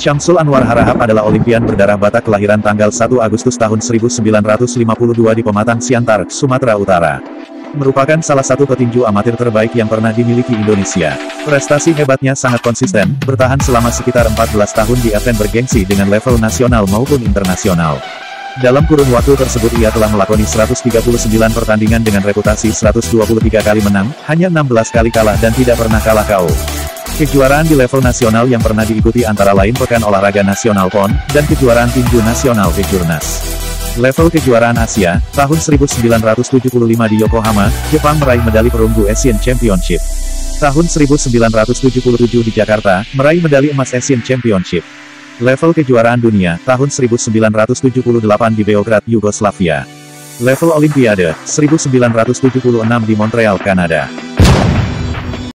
Syamsul Anwar Harahap adalah Olimpian berdarah Batak kelahiran tanggal 1 Agustus tahun 1952 di Pematang Siantar, Sumatera Utara. Merupakan salah satu petinju amatir terbaik yang pernah dimiliki Indonesia. Prestasi hebatnya sangat konsisten, bertahan selama sekitar 14 tahun di event bergengsi dengan level nasional maupun internasional. Dalam kurun waktu tersebut ia telah melakoni 139 pertandingan dengan reputasi 123 kali menang, hanya 16 kali kalah dan tidak pernah kalah KO. Kejuaraan di level nasional yang pernah diikuti antara lain Pekan Olahraga Nasional PON, dan kejuaraan tinju nasional Kejurnas. Level kejuaraan Asia, tahun 1975 di Yokohama, Jepang meraih medali perunggu Asian Championship. Tahun 1977 di Jakarta, meraih medali emas Asian Championship. Level kejuaraan dunia, tahun 1978 di Beograd, Yugoslavia. Level Olimpiade, 1976 di Montreal, Kanada.